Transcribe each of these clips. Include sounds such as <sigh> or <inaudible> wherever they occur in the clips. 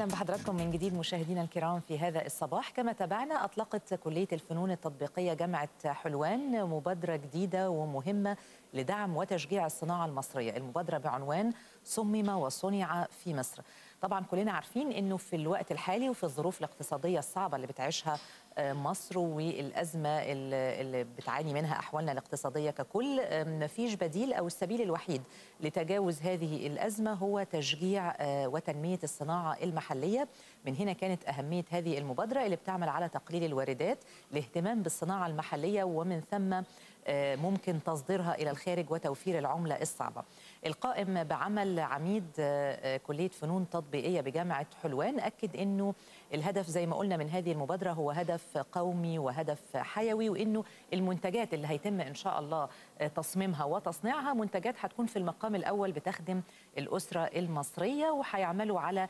أهلا بحضراتكم من جديد مشاهدينا الكرام في هذا الصباح. كما تابعنا أطلقت كلية الفنون التطبيقية جامعة حلوان مبادرة جديدة ومهمة لدعم وتشجيع الصناعة المصرية. المبادرة بعنوان صمم وصنع في مصر. طبعا كلنا عارفين إنه في الوقت الحالي وفي الظروف الاقتصادية الصعبة اللي بتعيشها مصر والأزمة اللي بتعاني منها أحوالنا الاقتصادية ككل مفيش بديل أو السبيل الوحيد لتجاوز هذه الأزمة هو تشجيع وتنمية الصناعة المحلية. من هنا كانت أهمية هذه المبادرة اللي بتعمل على تقليل الواردات الاهتمام بالصناعة المحلية ومن ثم ممكن تصديرها إلى الخارج وتوفير العملة الصعبة. القائم بعمل عميد كلية فنون تطبيقية بجامعة حلوان أكد إنه الهدف زي ما قلنا من هذه المبادرة هو هدف قومي وهدف حيوي وإنه المنتجات اللي هيتم إن شاء الله تصميمها وتصنيعها منتجات هتكون في المقام الأول بتخدم الأسرة المصرية وهيعملوا على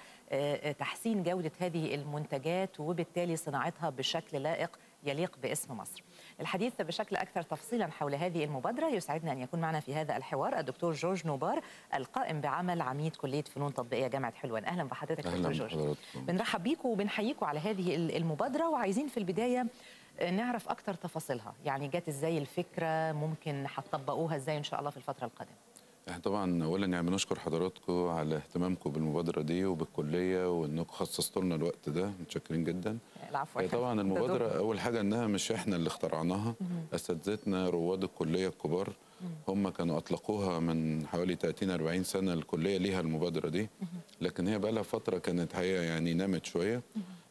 تحسين جودة هذه المنتجات وبالتالي صناعتها بشكل لائق يليق باسم مصر. الحديث بشكل أكثر تفصيلا حول هذه المبادرة. يسعدنا أن يكون معنا في هذا الحوار الدكتور جورج نوبار القائم بعمل عميد كلية فنون تطبيقية جامعة حلوان. أهلا بحضرتك دكتور جورج. بنرحب بيكم وبنحييكم على هذه المبادرة. وعايزين في البداية نعرف أكثر تفاصيلها. يعني جت إزاي الفكرة؟ ممكن هتطبقوها إزاي إن شاء الله في الفترة القادمة؟ إحنا طبعا اولا يعني بنشكر حضراتكم على اهتمامكم بالمبادرة دي وبالكلية وانكم خصصتوا لنا الوقت ده متشكرين جدا. العفو طبعا المبادرة أول حاجة إنها مش إحنا اللي اخترعناها. أساتذتنا رواد الكلية الكبار هم كانوا أطلقوها من حوالي 30 40 سنة الكلية ليها المبادرة دي. لكن هي بقى لها فترة كانت هي يعني نامت شوية.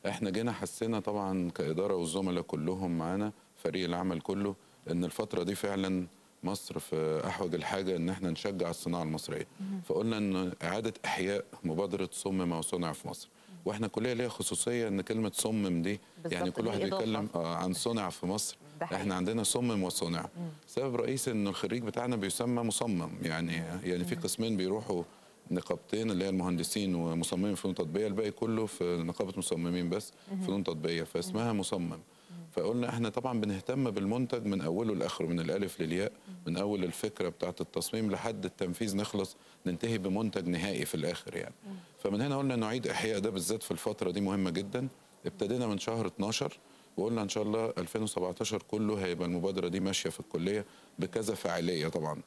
إحنا جينا حسينا طبعا كإدارة والزملاء كلهم معانا فريق العمل كله إن الفترة دي فعلا مصر في احوج الحاجة إن إحنا نشجع الصناعة المصرية. فقلنا إن إعادة إحياء مبادرة صمم وصنع في مصر. وإحنا كلية ليها خصوصية إن كلمة صمم دي يعني كل واحد بيتكلم عن صنع في مصر. إحنا عندنا صمم وصنع سبب رئيسي إن الخريج بتاعنا بيسمى مصمم. يعني يعني في قسمين بيروحوا نقابتين اللي هي المهندسين ومصممين فنون تطبيقية الباقي كله في نقابة مصممين بس فنون تطبيقية فاسمها مصمم. فقلنا إحنا طبعا بنهتم بالمنتج من أوله لآخره من الألف للياء من أول الفكرة بتاعة التصميم لحد التنفيذ نخلص ننتهي بمنتج نهائي في الآخر يعني. فمن هنا قلنا نعيد إحياء ده بالذات في الفترة دي مهمة جدا. ابتدينا من شهر 12 وقلنا إن شاء الله 2017 كله هيبقى المبادرة دي ماشية في الكلية بكذا فاعلية طبعا.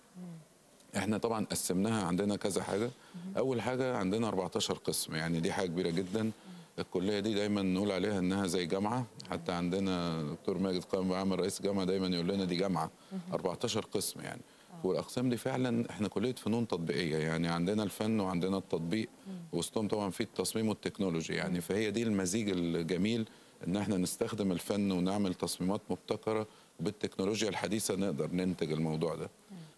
إحنا طبعا قسمناها عندنا كذا حاجة. أول حاجة عندنا 14 قسم يعني دي حاجة كبيرة جدا. الكلية دي دايما نقول عليها إنها زي جامعة. حتى عندنا دكتور ماجد قائم بعمل رئيس الجامعة دايما يقول لنا دي جامعة. 14 قسم يعني. والأقسام دي فعلا إحنا كلية فنون تطبيقية. يعني عندنا الفن وعندنا التطبيق. وسطهم طبعا في التصميم والتكنولوجي. يعني فهي دي المزيج الجميل إن إحنا نستخدم الفن ونعمل تصميمات مبتكرة وبالتكنولوجيا الحديثة نقدر ننتج الموضوع ده.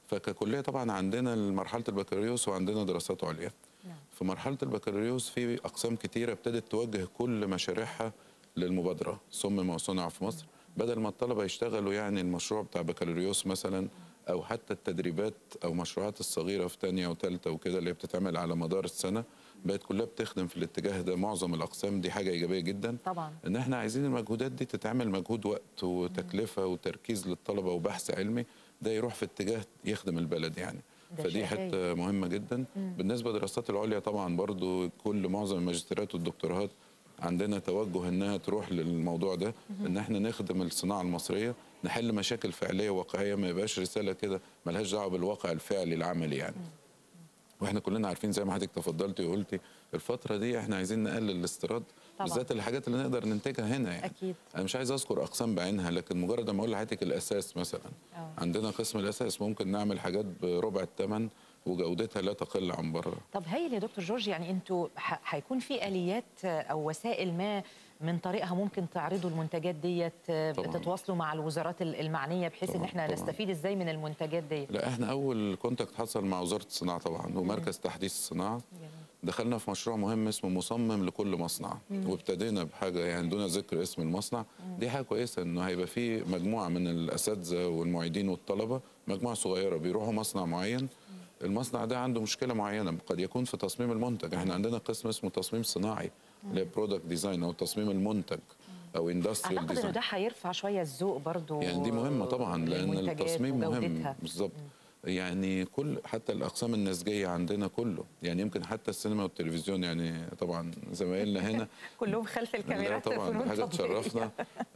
فككلية طبعا عندنا مرحلة البكالوريوس وعندنا دراسات عليا. في مرحلة البكالوريوس في أقسام كتيرة ابتدت توجه كل مشاريعها للمبادرة صمم وصنع في مصر. بدل ما الطلبة يشتغلوا يعني المشروع بتاع بكالوريوس مثلا أو حتى التدريبات أو مشروعات الصغيرة في ثانية وثالثه وكده اللي بتتعمل على مدار السنة بقت كلها بتخدم في الاتجاه ده. معظم الأقسام دي حاجة إيجابية جدا. طبعا. إن إحنا عايزين المجهودات دي تتعمل مجهود وقت وتكلفة وتركيز للطلبة وبحث علمي ده يروح في اتجاه يخدم البلد يعني. فدي حتة مهمة جدا مم. بالنسبة للدراسات العليا طبعا برضو كل معظم الماجستيرات والدكتوراه عندنا توجه إنها تروح للموضوع ده مم. إن إحنا نخدم الصناعة المصرية نحل مشاكل فعلية واقعيه ما يبقاش رسالة كده ملهاش دعوة بالواقع الفعلي العملي يعني مم. وإحنا كلنا عارفين زي ما حضرتك تفضلتي وقلتي الفترة دي إحنا عايزين نقلل الاستيراد بالذات الحاجات اللي نقدر ننتجها هنا يعني. أكيد. أنا مش عايز أذكر أقسام بعينها لكن مجرد ما أقول لحضرتك الأساس مثلا. أوه. عندنا قسم الأثاث ممكن نعمل حاجات بربع الثمن وجودتها لا تقل عن بره. طب هايل يا دكتور جورج يعني أنتوا هيكون في آليات أو وسائل ما من طريقها ممكن تعرضوا المنتجات ديت تتواصلوا مع الوزارات المعنية بحيث طبعًا. ان إحنا طبعًا. نستفيد إزاي من المنتجات ديت لا إحنا أول contact حصل مع وزارة الصناعة طبعا ومركز تحديث الصناعة دخلنا في مشروع مهم اسمه مصمم لكل مصنع. وابتدينا بحاجة يعني دون ذكر اسم المصنع. دي حاجة كويسة إنه هيبقى في مجموعة من الأساتذة والمعيدين والطلبة مجموعة صغيرة بيروحوا مصنع معين. المصنع ده عنده مشكلة معينة قد يكون في تصميم المنتج إحنا عندنا قسم اسمه تصميم صناعي اللي هي product design أو تصميم المنتج أو industrial أعتقد إنه ده هيرفع شوية الذوق برضو يعني دي مهمة طبعا لأن التصميم مهم. بالظبط. يعني كل حتى الأقسام النسجية عندنا كله يعني يمكن حتى السينما والتلفزيون يعني طبعا زمايلنا هنا <laughs> كلهم خلف الكاميرات طبعا حاجة. تشرفنا.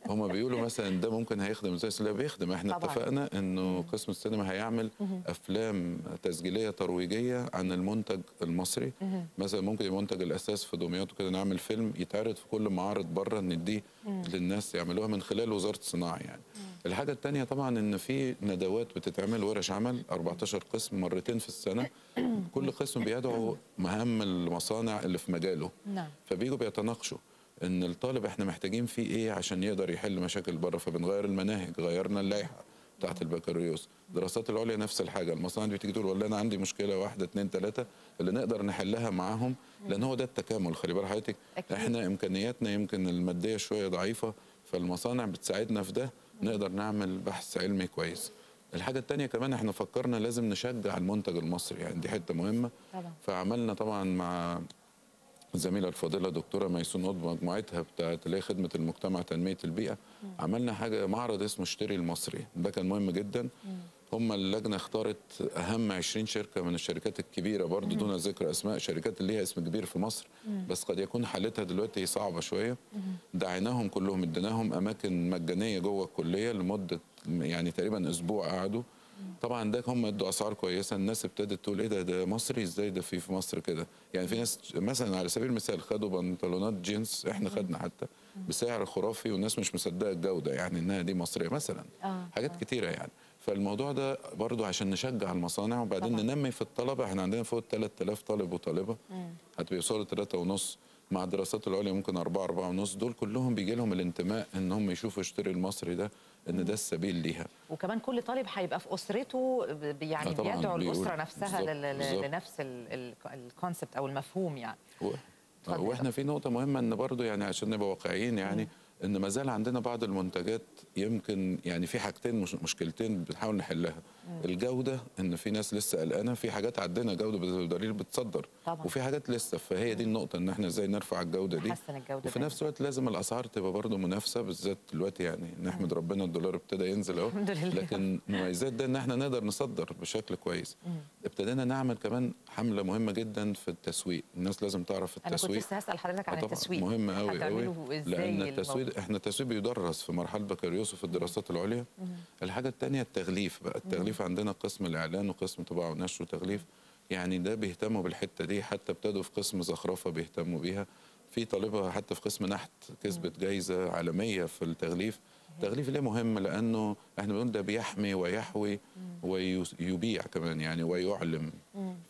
هم بيقولوا مثلا ده ممكن هيخدم إزاي لا بيخدم إحنا طبعاً. اتفقنا إنه قسم السينما هيعمل أفلام تسجيلية ترويجية عن المنتج المصري. مثلا ممكن المنتج الأساس في دمياط وكده نعمل فيلم يتعرض في كل معارض بره نديه للناس يعملوها من خلال وزارة الصناعة يعني. الحاجة الثانية طبعا إن في ندوات بتتعمل ورش عمل 14 قسم مرتين في السنة. <clears throat> كل قسم بيدعو مهام المصانع اللي في مجاله. نعم. فبيجوا بيتناقشوا إن الطالب إحنا محتاجين فيه إيه عشان يقدر يحل مشاكل بره فبنغير المناهج غيرنا اللائحة بتاعت البكالوريوس. الدراسات العليا نفس الحاجة. المصانع دي بتيجي تقول والله أنا عندي مشكلة واحدة اتنين تلاتة اللي نقدر نحلها معاهم لأن هو ده التكامل. خلي بال حضرتك. إحنا إمكانياتنا يمكن المادية شوية ضعيفة فالمصانع بتساعدنا في ده. نقدر نعمل بحث علمي كويس. الحاجة التانية كمان إحنا فكرنا لازم نشجع المنتج المصري يعني دي حتة مهمة. طبعا. فعملنا طبعا مع الزميلة الفاضلة دكتورة ميسون قطب مجموعتها بتاعت اللي هي خدمة المجتمع تنمية البيئة. عملنا حاجة معرض اسمه اشتري المصري. ده كان مهم جدا. هم اللجنة اختارت أهم 20 شركة من الشركات الكبيرة برضو دون ذكر أسماء شركات اللي ليها اسم كبير في مصر بس قد يكون حالتها دلوقتي صعبة شوية. دعيناهم كلهم اديناهم أماكن مجانية جوه الكلية لمدة يعني تقريبا أسبوع قعدوا. طبعا ده هم ادوا أسعار كويسة الناس ابتدت تقول إيه ده ده مصري؟ إزاي ده في في مصر كده؟ يعني في ناس مثلا على سبيل المثال خدوا بنطلونات جينز إحنا خدنا حتى بسعر خرافي والناس مش مصدقة الجودة يعني إنها دي مصرية مثلا. آه، حاجات كتيرة يعني. فالموضوع ده برضو عشان نشجع المصانع وبعدين طبعاً. ننمي في الطلبة. إحنا عندنا فوق 3000 طالب وطالبة. هتوصلوا 3 ونص. مع الدراسات العليا ممكن 4 4 ونص. دول كلهم بيجي لهم الانتماء ان هم يشوفوا اشتري المصري ده إن ده السبيل ليها. وكمان كل طالب هيبقى في أسرته يعني آه، بيدعو الأسرة نفسها بالظبط. لنفس الكونسبت أو المفهوم يعني. و... وإحنا في نقطة مهمة إن برضو يعني عشان نبقى واقعيين يعني إن ما زال عندنا بعض المنتجات يمكن يعني في حاجتين مش مشكلتين بنحاول نحلها. الجودة إن في ناس لسه قلقانة في حاجات عندنا جودة بدليل بتصدر. طبعاً. وفي حاجات لسه فهي دي النقطة إن إحنا إزاي نرفع الجودة دي. الجودة وفي. نفس الوقت لازم الأسعار تبقى برضو منافسة بالذات دلوقتي يعني نحمد ربنا الدولار ابتدى ينزل أهو. لكن مميزات ده إن إحنا نقدر نصدر بشكل كويس. ابتدينا نعمل كمان حملة مهمة جدا في التسويق. الناس لازم تعرف أنا كنت التسويق. لسه هسأل حضرتك آه عن طبعاً، التسويق. مهم قوي قوي لأن؟ التسويق إحنا التسويق بيدرس في مرحلة بكالوريوس وفي الدراسات العليا. الحاجة الثانية التغليف بقى. التغليف عندنا قسم الإعلان وقسم طباعة ونشر وتغليف. يعني ده بيهتموا بالحتة دي حتى ابتدوا في قسم زخرفة بيهتموا بيها. في طالبة حتى في قسم نحت كسبت جايزة عالمية في التغليف. التغليف ليه مهم؟ لأنه إحنا بنقول ده بيحمي ويحوي ويبيع كمان يعني ويعلم.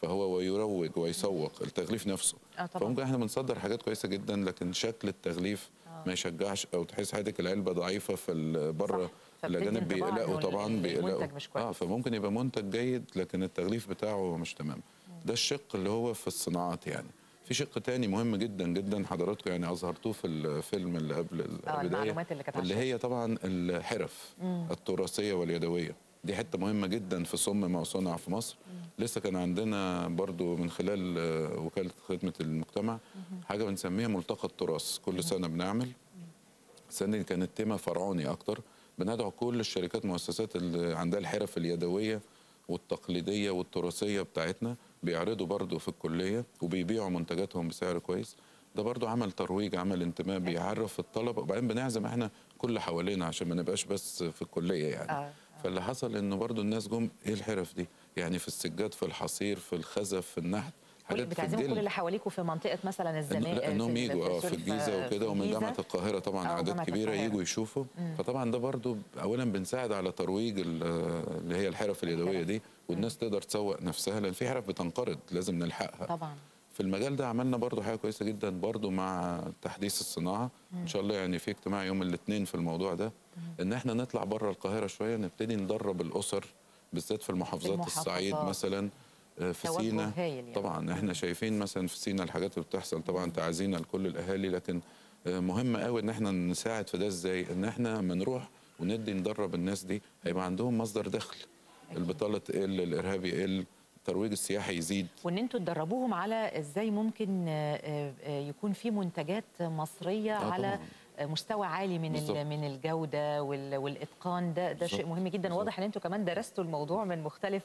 فهو ويروج ويسوق التغليف نفسه. آه. فممكن إحنا بنصدر حاجات كويسة جدا لكن شكل التغليف ما يشجعش أو تحس حياتك العلبة ضعيفة في برة الأجانب بيقلقوا طبعا بيقلقوا. آه فممكن يبقى منتج جيد لكن التغليف بتاعه مش تمام. ده الشق اللي هو في الصناعات يعني. في شق تاني مهم جدا جدا حضراتكم يعني أظهرتوه في الفيلم اللي قبل آه، البداية اللي اللي هي طبعا الحرف التراثية واليدوية. دي حتة مهمة جدا في صم ما صنع في مصر. لسه كان عندنا برضو من خلال آه، وكالة خدمة المجتمع حاجة بنسميها ملتقى التراث. كل سنة بنعمل. السنة دي كانت تيمة فرعوني أكتر. بندعو كل الشركات المؤسسات اللي عندها الحرف اليدوية والتقليدية والتراثية بتاعتنا بيعرضوا برضو في الكلية وبيبيعوا منتجاتهم بسعر كويس. ده برضو عمل ترويج عمل انتماء بيعرف الطلبة. وبعدين بنعزم إحنا كل حوالينا عشان ما نبقاش بس في الكلية يعني. آه، فاللي حصل إنه برضو الناس جم إيه الحرف دي؟ يعني في السجاد في الحصير في الخزف في النحت حاجات بتعزموا كل اللي حواليكوا في منطقة مثلا الزمالك لأ انهم يجوا آه في الجيزة وكده ومن جامعة القاهرة طبعا آه، اعداد كبيرة. يجوا يشوفوا. فطبعا ده برضو اولا بنساعد على ترويج ال- اللي هي الحرف اليدوية دي والناس تقدر تسوق نفسها لأن في حرف بتنقرض لازم نلحقها. طبعا. في المجال ده عملنا برضو حاجة كويسة جدا برضو مع تحديث الصناعة. إن شاء الله يعني في اجتماع يوم الاثنين في الموضوع ده. إن إحنا نطلع بره القاهرة شوية نبتدي ندرب الأسر بالذات في المحافظات المحافظات. الصعيد مثلا آه، في سينا يعني. طبعا إحنا شايفين مثلا في سينا الحاجات اللي بتحصل طبعا تعزينا لكل الأهالي لكن آه، مهم قوي إن إحنا نساعد في ده إزاي إن إحنا لما نروح وندي ندرب الناس دي هيبقى عندهم مصدر دخل البطالة تقل الإرهاب يقل الترويج السياحي يزيد وإن إنتوا تدربوهم على إزاي ممكن آه، آه، يكون في منتجات مصرية آه على طبعاً. مستوى عالي من بالظبط. ال- من الجودة وال- والإتقان. ده ده شيء. مهم جدا. بالظبط. واضح إن أنتوا كمان درستوا الموضوع من مختلف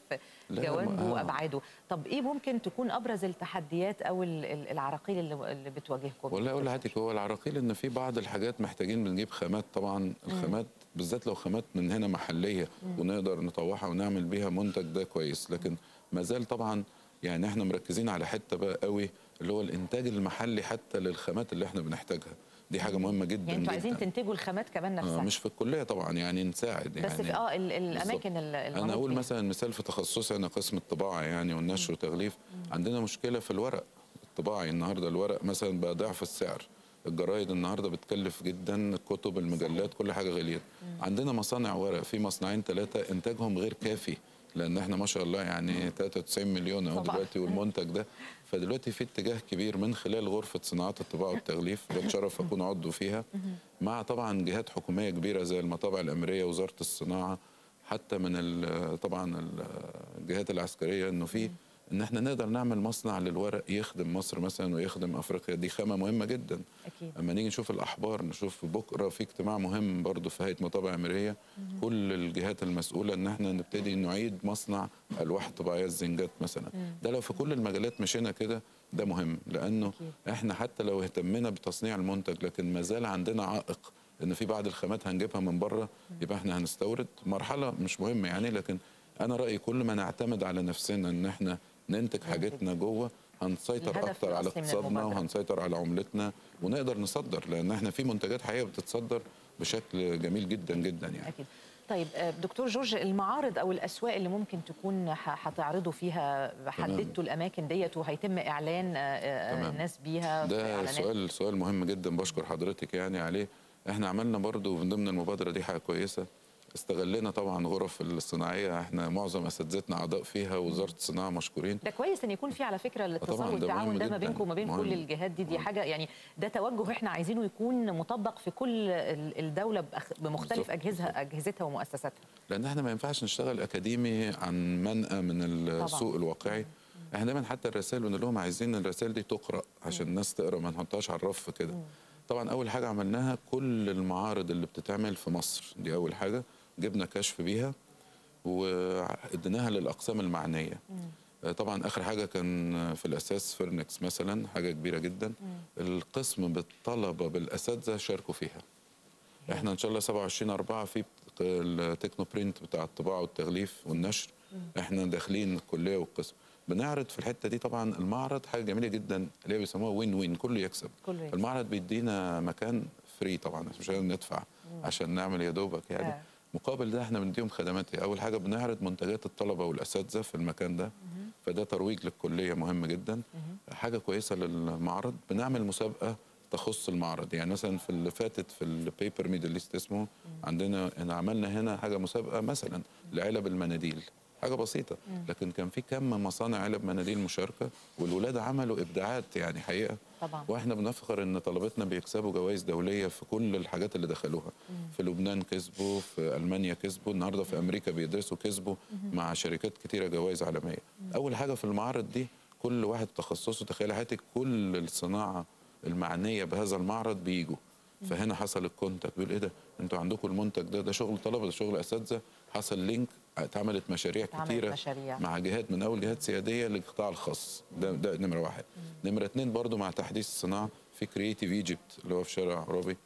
جوانبه آه. وأبعاده. طب إيه ممكن تكون أبرز التحديات أو ال- ال- العراقيل اللي, بتواجهكم؟ ولا أقول لحضرتك هو العراقيل إن في بعض الحاجات محتاجين بنجيب خامات طبعا. الخامات بالذات لو خامات من هنا محلية ونقدر نطوعها ونعمل بيها منتج ده كويس. لكن ما زال طبعا يعني إحنا مركزين على حتة بقى قوي اللي هو الإنتاج المحلي حتى للخامات اللي إحنا بنحتاجها. دي حاجة مهمة جدا يعني أنتوا عايزين تنتجوا الخامات كمان نفسها. آه مش في الكلية طبعا يعني نساعد بس يعني. في آه ال- الأماكن ال- أنا أقول. مثلا مثال في تخصصي أنا قسم الطباعة يعني والنشر وتغليف عندنا مشكلة في الورق الطباعي النهارده. الورق مثلا بقى ضعف السعر. الجرايد النهارده بتكلف جدا الكتب المجلات كل حاجة غليت عندنا مصانع ورق في مصنعين ثلاثة إنتاجهم غير كافي. لأن إحنا ما شاء الله يعني 93 مليون أهو. دلوقتي والمنتج ده. فدلوقتي في اتجاه كبير من خلال غرفة صناعات الطباعة والتغليف. بتشرف أكون عضو فيها. مع طبعا جهات حكومية كبيرة زي المطابع الامريه وزاره الصناعة حتى من ال- طبعا ال- الجهات العسكرية إنه في إن إحنا نقدر نعمل مصنع للورق يخدم مصر مثلا ويخدم أفريقيا دي خامة مهمة جدا. أكيد. أما نيجي نشوف الأحبار نشوف بكرة في اجتماع مهم برضه في هيئة مطابع إمرية كل الجهات المسؤولة إن إحنا نبتدي نعيد مصنع ألواح طباعية الزنجات مثلا. ده لو في كل المجالات مشينا كده ده مهم. لأنه أكيد. إحنا حتى لو اهتمينا بتصنيع المنتج لكن ما زال عندنا عائق إن في بعض الخامات هنجيبها من بره يبقى إحنا هنستورد. مرحلة مش مهمة يعني لكن أنا رأيي كل ما نعتمد على نفسنا إن إحنا ننتج حاجتنا جوه هنسيطر أكتر على اقتصادنا. وهنسيطر على عملتنا ونقدر نصدر لأن إحنا في منتجات حقيقية بتتصدر بشكل جميل جدا جدا يعني أكيد طيب آه، دكتور جورج المعارض أو الأسواق اللي ممكن تكون هتعرضوا فيها حددتوا الأماكن ديت وهيتم إعلان آه، آه، تمام. الناس بيها ده؟ سؤال سؤال مهم جدا بشكر حضرتك يعني عليه إحنا عملنا برضو من ضمن المبادرة دي حاجة كويسة استغلنا طبعا غرف الصناعية. إحنا معظم أساتذتنا أعضاء فيها وزارة الصناعة مشكورين. ده كويس إن يكون في على فكرة الاتصال والتعاون ده ما. بينكم وما بين. كل الجهات دي دي. حاجة يعني ده توجه إحنا عايزينه يكون مطبق في كل ال- الدولة بمختلف أجهزها أجهزتها ومؤسساتها. لأن إحنا ما ينفعش نشتغل أكاديمي عن منأى من السوق الواقعي. إحنا دايما حتى الرسائل بنقول لهم عايزين الرسائل دي تقرأ عشان الناس تقرأ ما نحطهاش على الرف كده. طبعا أول حاجة عملناها كل المعارض اللي بتتعمل في مصر. دي أول حاجة. جبنا كشف بيها واديناها للأقسام المعنية. طبعا آخر حاجة كان في الأثاث Furnex مثلا حاجة كبيرة جدا. القسم بالطلبه بالاساتذه شاركوا فيها. إحنا إن شاء الله 27 4 في ال Techno Print بتاع الطباعة والتغليف والنشر. إحنا داخلين الكلية والقسم. بنعرض في الحتة دي طبعا المعرض حاجة جميلة جدا اللي هي بيسموها win win كله يكسب. كله. المعرض بيدينا مكان free طبعا مش عشان ندفع عشان نعمل يا دوبك يعني. آه. مقابل ده إحنا بنديهم خدمات أول حاجة بنعرض منتجات الطلبة والأساتذة في المكان ده. فده ترويج للكلية مهم جدا. حاجة كويسة للمعرض بنعمل مسابقة تخص المعرض. يعني مثلا في اللي فاتت في ال Paper Middle East اسمه عندنا عملنا هنا حاجة مسابقة مثلا لعلب المناديل. حاجة بسيطة. لكن كان في كم مصانع علب مناديل مشاركة والولاد عملوا إبداعات يعني حقيقة. طبعا. وإحنا بنفخر إن طلبتنا بيكسبوا جوائز دولية في كل الحاجات اللي دخلوها. في لبنان كسبوا في ألمانيا كسبوا النهارده في أمريكا بيدرسوا كسبوا مع شركات كتيرة جوائز عالمية. أول حاجة في المعرض دي كل واحد تخصصه تخيل حياتك كل الصناعة المعنية بهذا المعرض بيجوا. فهنا حصل ال contact بيقول إيه ده؟ أنتوا عندكم المنتج ده ده شغل طلبة ده شغل أساتذة. حصل link اتعملت مشاريع اتعملت كتيرة مشاريع. مع جهات من أول جهات سيادية للقطاع الخاص. ده ده نمرة واحد. نمرة اتنين برضو مع تحديث الصناعه في Creative Egypt اللي هو في شارع عربي.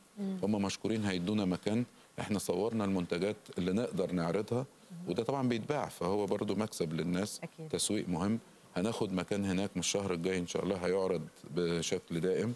هم مشكورين هيدونا مكان. إحنا صورنا المنتجات اللي نقدر نعرضها وده طبعا بيتباع فهو برضو مكسب للناس. أكيد. تسويق مهم. هناخد مكان هناك من الشهر الجاي إن شاء الله هيعرض بشكل دائم.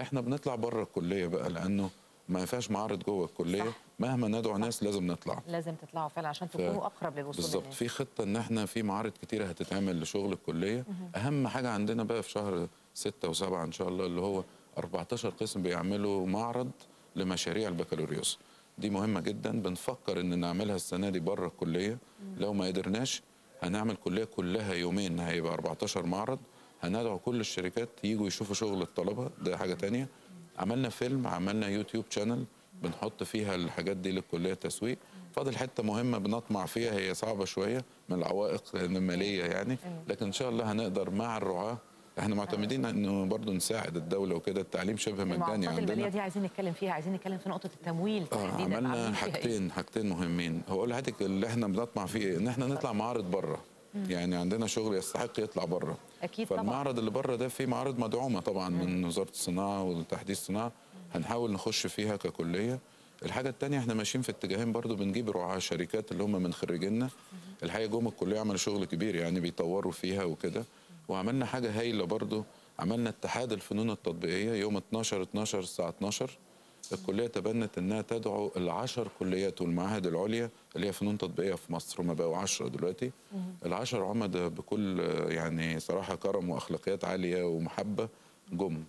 إحنا بنطلع بره الكلية بقى لأنه ما ينفعش معارض جوه الكلية. صح. مهما ندعو ناس لازم نطلع. لازم تطلعوا فعلا عشان تكونوا أقرب للوصول بالظبط. في خطة إن إحنا في معارض كتيرة هتتعمل لشغل الكلية. أهم حاجة عندنا بقى في شهر ستة و7 إن شاء الله اللي هو 14 قسم بيعملوا معرض لمشاريع البكالوريوس. دي مهمة جدا. بنفكر إن نعملها السنة دي بره الكلية. لو ما قدرناش هنعمل كلية كلها يومين. هيبقى 14 معرض. هندعو كل الشركات يجوا يشوفوا شغل الطلبة. ده حاجة تانية. عملنا فيلم عملنا يوتيوب شانل بنحط فيها الحاجات دي للكلية تسويق فاضل حتة مهمة بنطمع فيها هي صعبة شوية من العوائق لأن ماليه يعني لكن إن شاء الله هنقدر مع الرعاة إحنا معتمدين إنه برضه نساعد الدولة وكده التعليم شبه مجاني المعوقات الماليه عندنا دي عايزين نتكلم فيها عايزين نتكلم في نقطة التمويل آه تحديدا عملنا إيه؟ حاجتين حاجتين مهمين. هقول لحضرتك اللي إحنا بنطمع فيه إيه؟ إن إحنا نطلع معارض بره. يعني عندنا شغل يستحق يطلع بره. طبعاً. فالمعرض اللي بره ده فيه معارض مدعومة طبعا من وزارة الصناعة وتحديث الصناعه هنحاول نخش فيها ككلية. الحاجة التانية إحنا ماشيين في اتجاهين برضو بنجيب رعاة شركات اللي هم من خريجينا الحقيقة جم الكلية عملوا شغل كبير يعني بيطوروا فيها وكده. وعملنا حاجة هايلة برضو. عملنا اتحاد الفنون التطبيقية يوم 12 12 الساعة 12 الكلية تبنت إنها تدعو العشر كليات والمعاهد العليا اللي هي فنون تطبيقية في مصر هم بقوا 10 دلوقتي. العشر عمدة بكل يعني صراحة كرم وأخلاقيات عالية ومحبة جم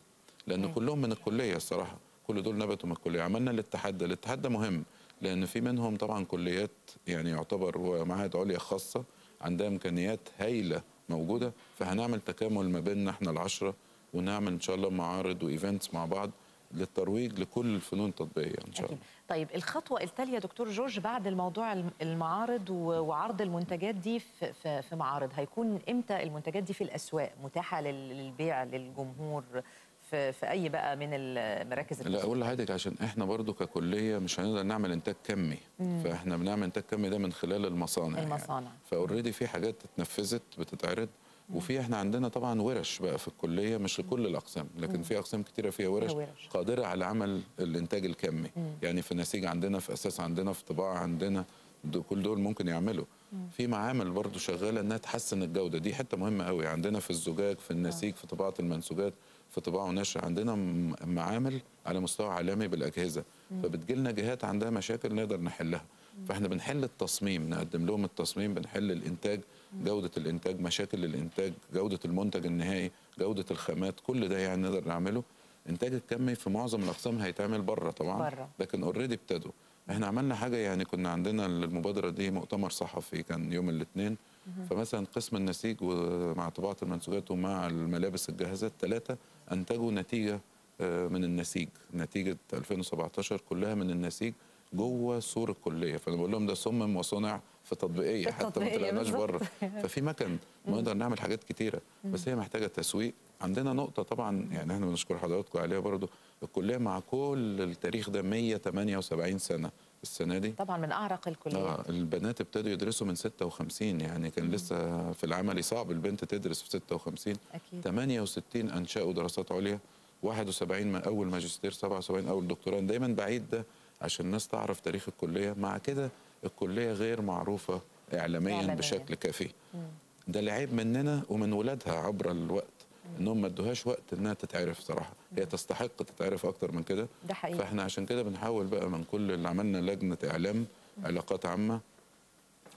لأن كلهم من الكلية الصراحة. كل دول نبتوا من الكلية. عملنا الاتحاد ده. الاتحاد ده مهم لأن في منهم طبعا كليات يعني يعتبر ومعاهد عليا خاصة عندها إمكانيات هايلة موجودة. فهنعمل تكامل ما بيننا إحنا العشرة ونعمل إن شاء الله معارض و events مع بعض. للترويج لكل الفنون التطبيقية إن شاء. الله طيب الخطوة التالية دكتور جورج بعد الموضوع الم- المعارض وعرض المنتجات دي في, معارض هيكون إمتى المنتجات دي في الأسواق متاحة لل- للبيع للجمهور في, في أي بقى من المراكز لا؟ أقول لحضرتك عشان إحنا برضو ككلية مش هنقدر نعمل إنتاج كمي فإحنا بنعمل إنتاج كمي ده من خلال المصانع المصانع. يعني. ف already في حاجات اتنفذت بتتعرض وفي إحنا عندنا طبعا ورش بقى في الكلية مش لكل الأقسام لكن في أقسام كتيرة فيها ورش. قادرة على عمل الإنتاج الكمي. يعني في نسيج عندنا في أساس عندنا في طباعة عندنا دو- كل دول ممكن يعملوا. في معامل برضو شغالة إنها تحسن الجودة. دي حتة مهمة قوي عندنا في الزجاج في النسيج في طباعة المنسوجات في طباعة ونشر عندنا معامل على مستوى عالمي بالأجهزة. فبتجي لنا جهات عندها مشاكل نقدر نحلها. فإحنا بنحل التصميم نقدم لهم التصميم بنحل الإنتاج جودة الإنتاج مشاكل الإنتاج جودة المنتج النهائي جودة الخامات كل ده يعني نقدر نعمله. إنتاج الكمي في معظم الأقسام هيتعمل بره طبعا بره. لكن already ابتدوا. إحنا عملنا حاجة يعني كنا عندنا المبادرة دي مؤتمر صحفي كان يوم الاثنين. فمثلا قسم النسيج ومع طباعة المنسوجات ومع الملابس الجاهزه الثلاثه أنتجوا نتيجة آه، من النسيج. نتيجة 2017 كلها من النسيج جوه سور الكلية. فأنا بقول لهم ده صمم وصنع في تطبيقيه حتى ما طلعناش. بره. ففي مكن <laughs> نقدر نعمل حاجات كتيرة بس هي محتاجة تسويق. عندنا نقطة طبعا يعني إحنا بنشكر حضراتكم عليها برضو. الكلية مع كل التاريخ ده 178 سنة السنة دي. طبعا من أعرق الكليات. آه البنات ابتدوا يدرسوا من 56 يعني كان لسه في العملي صعب البنت تدرس في 56 أكيد. 68 أنشأوا دراسات عليا. 71 ما أول ماجستير 77 أول دكتوراه. دايما بعيد ده عشان الناس تعرف تاريخ الكلية. مع كده الكلية غير معروفة اعلاميا إعلامياً. بشكل كافي. ده العيب مننا ومن ولادها عبر الوقت إنهم ما ادوهاش وقت إنها تتعرف صراحة. هي تستحق تتعرف أكتر من كده. ده حقيقي. فإحنا عشان كده بنحاول بقى من كل اللي عملنا لجنة إعلام علاقات عامة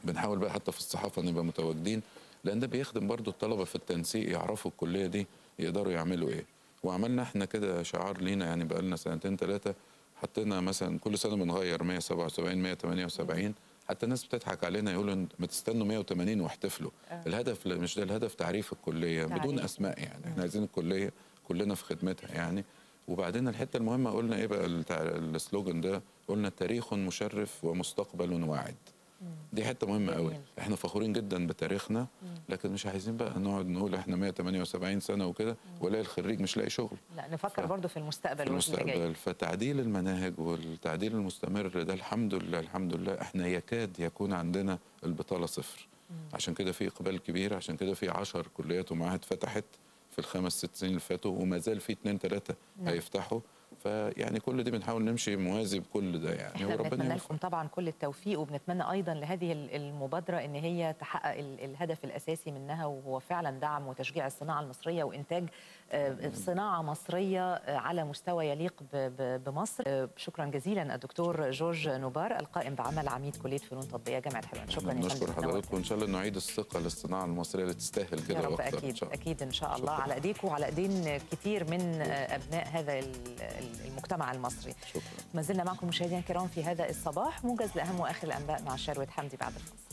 بنحاول بقى حتى في الصحافة نبقى متواجدين لأن ده بيخدم برضو الطلبة في التنسيق يعرفوا الكلية دي يقدروا يعملوا إيه. وعملنا إحنا كده شعار لينا يعني بقى لنا سنتين ثلاثة حطينا مثلا كل سنة بنغير 177 178 حتى الناس بتضحك علينا يقولوا ما تستنوا 180 واحتفلوا. الهدف لا- مش ده الهدف تعريف الكلية بدون تعريف. أسماء يعني. إحنا عايزين الكلية كلنا في خدمتها يعني. وبعدين الحتة المهمة قلنا إيه بقى السلوجان ده؟ قلنا تاريخ مشرف ومستقبل واعد. دي حتة مهمة قوي. إحنا فخورين جدا بتاريخنا لكن مش عايزين بقى نقعد نقول إحنا 178 سنة وكده ولا الخريج مش لاقي شغل. لا نفكر ف- برضو في المستقبل في. المستقبل. فتعديل المناهج والتعديل المستمر ده الحمد لله الحمد لله إحنا يكاد يكون عندنا البطالة صفر. عشان كده في إقبال كبير عشان كده في 10 كليات ومعاهد فتحت في الخمس ست سنين اللي فاتوا وما زال في اثنين ثلاثة نعم. هيفتحوا. فيعني كل دي بنحاول نمشي موازي بكل ده يعني. إحنا بنتمنى لكم طبعا كل التوفيق وبنتمنى أيضا لهذه ال- المبادرة إن هي تحقق ال- الهدف الأساسي منها وهو فعلا دعم وتشجيع الصناعة المصرية وإنتاج آه، صناعة مصرية آه، على مستوى يليق بمصر. آه، شكرا جزيلا الدكتور جورج نوبار القائم بعمل عميد كلية فنون تطبيقية جامعة حلوان. شكرا يا نشكر حضراتكم. وان شاء الله نعيد الثقة للصناعة المصرية اللي تستاهل يا كده رب إن أكيد شاء الله. أكيد إن شاء الله. شكراً. على إيديكم وعلى إيدين كتير من أبناء هذا المجتمع المصري. شكرا. ما زلنا معكم مشاهدينا الكرام في هذا الصباح موجز لأهم وآخر الأنباء مع شروة حمدي بعد الفاصل.